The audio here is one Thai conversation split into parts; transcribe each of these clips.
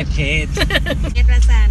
เฮ็ดเฮ็ดเฮดประสัน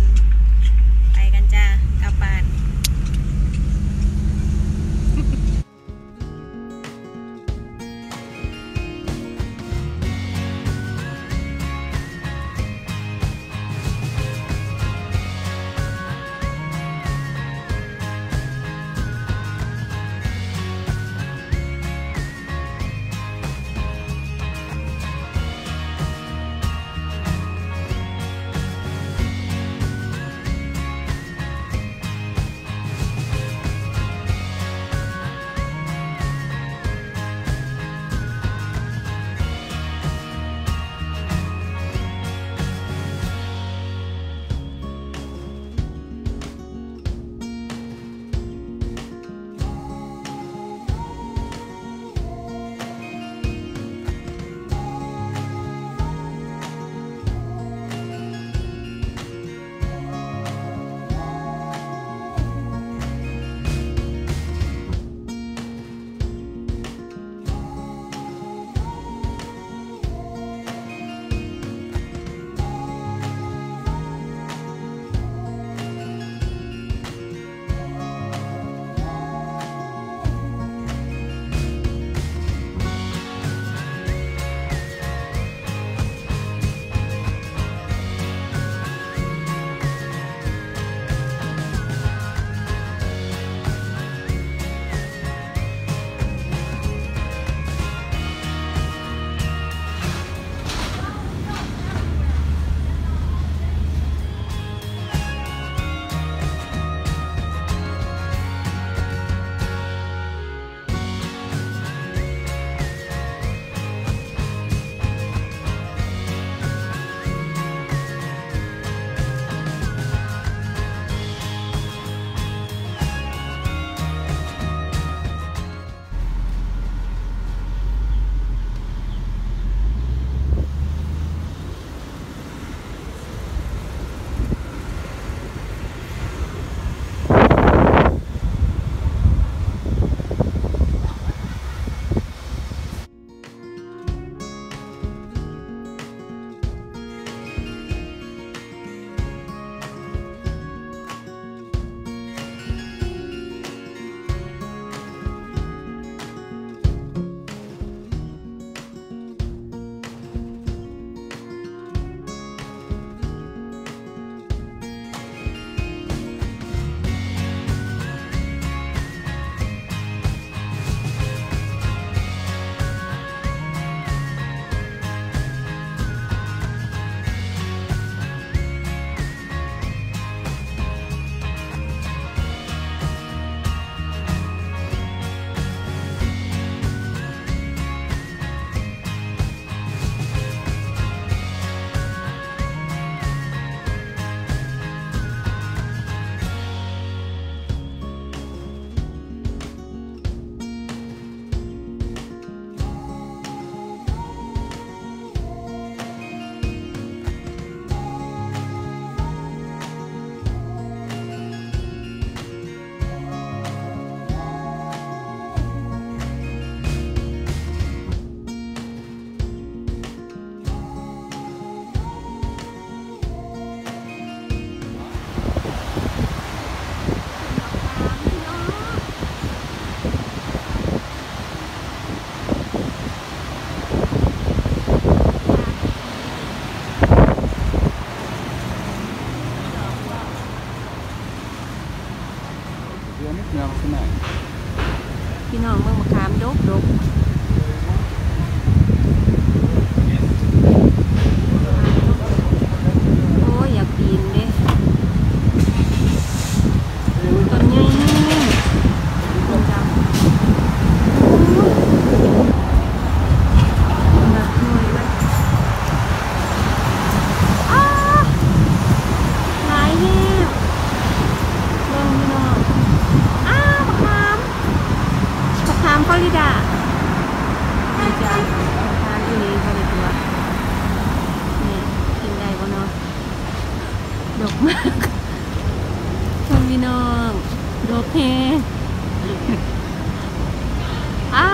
อ้า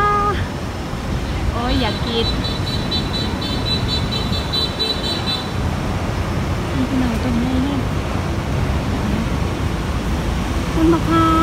โอ้ยอยากกินหน่อยตรงนี้เนี่ยต้นมะพร้า